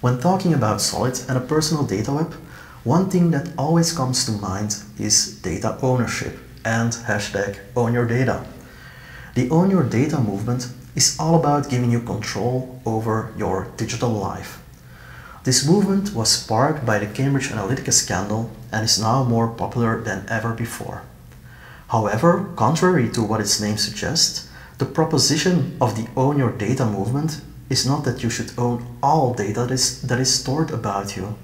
When talking about Solid and a personal data web, one thing that always comes to mind is data ownership and hashtag own your data. The own your data movement is all about giving you control over your digital life. This movement was sparked by the Cambridge Analytica scandal and is now more popular than ever before. However, contrary to what its name suggests, the proposition of the own your data movement is not that you should own all data that is, that is stored about you.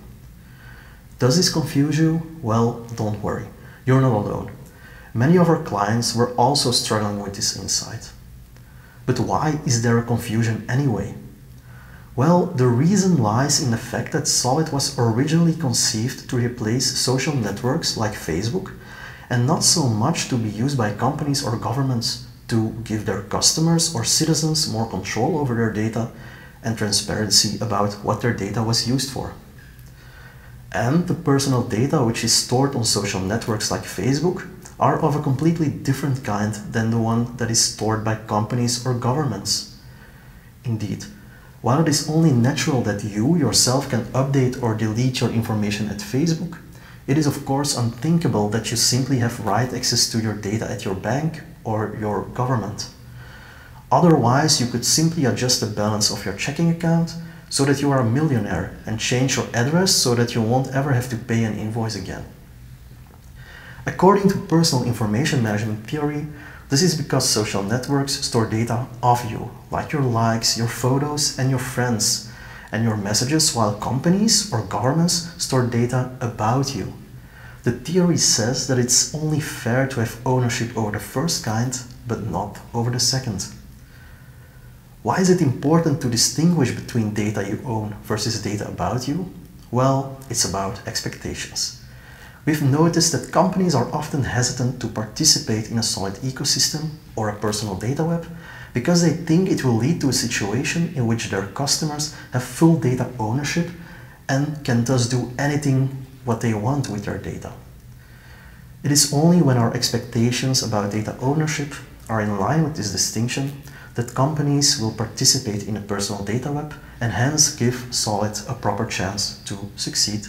Does this confuse you? Well, don't worry, you're not alone. Many of our clients were also struggling with this insight. But why is there a confusion anyway? Well, the reason lies in the fact that Solid was originally conceived to replace social networks like Facebook and not so much to be used by companies or governments to give their customers or citizens more control over their data and transparency about what their data was used for. And the personal data which is stored on social networks like Facebook are of a completely different kind than the one that is stored by companies or governments. Indeed, while it is only natural that you yourself can update or delete your information at Facebook, it is of course unthinkable that you simply have write access to your data at your bank or your government. Otherwise, you could simply adjust the balance of your checking account so that you are a millionaire and change your address so that you won't ever have to pay an invoice again. According to personal information management theory, this is because social networks store data of you, like your likes, your photos, and your friends, and your messages, while companies or governments store data about you. The theory says that it's only fair to have ownership over the first kind, but not over the second. Why is it important to distinguish between data you own versus data about you? Well, it's about expectations. We've noticed that companies are often hesitant to participate in a solid ecosystem or a personal data web because they think it will lead to a situation in which their customers have full data ownership and can thus do anything what they want with their data. It is only when our expectations about data ownership are in line with this distinction that companies will participate in a personal data web and hence give Solid a proper chance to succeed